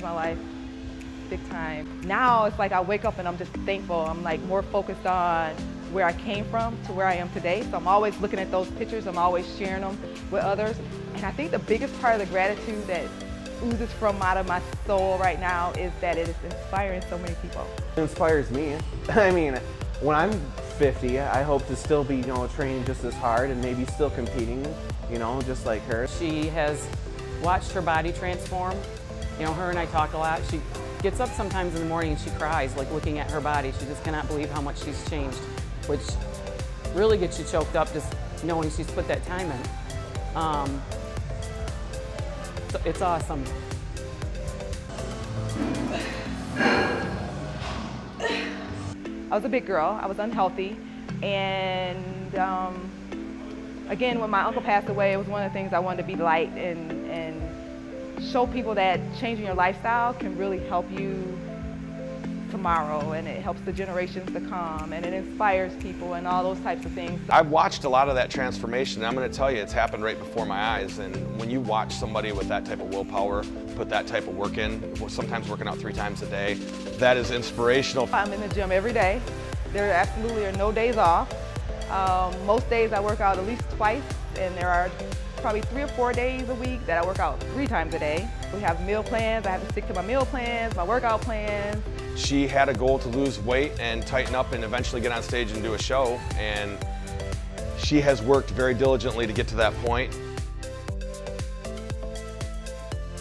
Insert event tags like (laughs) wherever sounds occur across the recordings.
hectic time. Now it's like I wake up and I'm just thankful. I'm like more focused on where I came from to where I am today. So I'm always looking at those pictures. I'm always sharing them with others. And I think the biggest part of the gratitude that oozes from out of my soul right now is that it is inspiring so many people. It inspires me. (laughs) I mean, when I'm 50, I hope to still be, you know, training just as hard and maybe still competing, you know, just like her. She has watched her body transform. You know, her and I talk a lot. She gets up sometimes in the morning and she cries, like looking at her body. She just cannot believe how much she's changed, which really gets you choked up just knowing she's put that time in. Um, it's awesome. I was a big girl. I was unhealthy. And um, again, when my uncle passed away, it was one of the things I wanted to be light and, and show people that changing your lifestyle can really help you tomorrow and it helps the generations to come and it inspires people and all those types of things. I've watched a lot of that transformation and I'm going to tell you it's happened right before my eyes and when you watch somebody with that type of willpower put that type of work in, sometimes working out three times a day, that is inspirational. I'm in the gym every day. There absolutely are no days off. Um, most days I work out at least twice and there are probably three or four days a week that I work out three times a day. We have meal plans, I have to stick to my meal plans, my workout plans. She had a goal to lose weight and tighten up and eventually get on stage and do a show and she has worked very diligently to get to that point.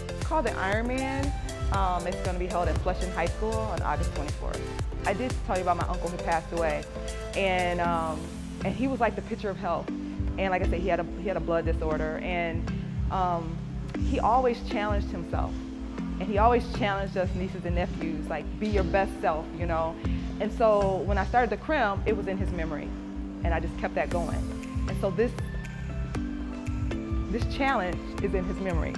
It's called the Ironman. Um, it's going to be held at Flushing High School on August 24th. I did tell you about my uncle who passed away and, um, and he was like the picture of health. And like I said, he had a, he had a blood disorder and um, he always challenged himself. And he always challenged us nieces and nephews, like be your best self, you know. And so when I started the Crim, it was in his memory. And I just kept that going. And so this, this challenge is in his memory.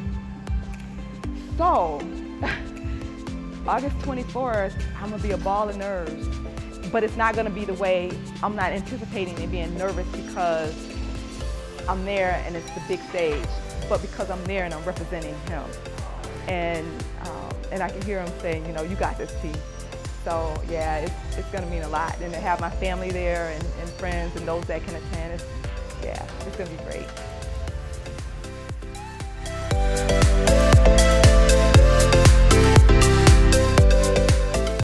So, (laughs) August 24th, I'm gonna be a ball of nerves. But it's not gonna be the way, I'm not anticipating and being nervous because I'm there and it's the big stage, but because I'm there and I'm representing him. And, um, and I can hear him saying, you know, you got this, T. So yeah, it's, it's gonna mean a lot. And to have my family there and, and friends and those that can attend, it's, yeah, it's gonna be great.